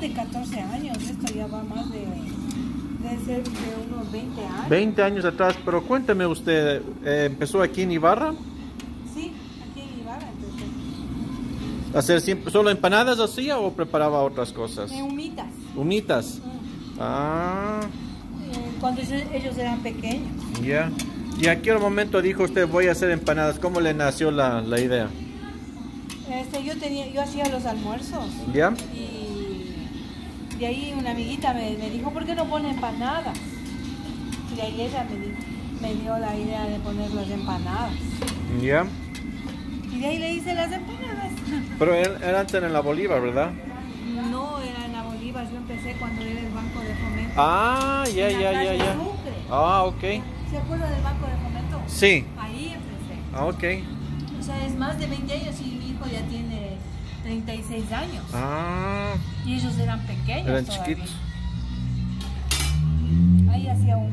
más de 14 años, esto ya va más de, de ser de unos 20 años. 20 años atrás, pero cuénteme usted, eh, ¿empezó aquí en Ibarra? Sí, aquí en Ibarra empecé. ¿Hacer siempre, solo empanadas hacía o preparaba otras cosas? En humitas. Humitas. Mm. Ah, Eh, Cuando ellos- eran pequeños. ya. ¿Y a qué momento dijo usted voy a hacer empanadas? ¿Cómo le nació la, la idea? Este, yo tenía, yo hacía los almuerzos ¿Ya? y de ahí una amiguita me, me dijo, ¿por qué no pone empanadas? Y de ahí ella me, di- me dio la idea de poner las empanadas. ¿Ya? Y de ahí le hice las empanadas. Pero él, él antes en la Bolívar, ¿verdad? No era en la Bolívar, yo empecé cuando era el Banco de Fomento. Ah, ya, ya, ya, ya. Ah, ok. ¿Se acuerda del Banco de Fomento? Sí. Ahí empecé. Ah, ok. O sea, es más de 20 años y mi hijo ya tiene 36 años. Ah, Y ellos eran pequeños. eran todavía. chiquitos. Ahí hacía un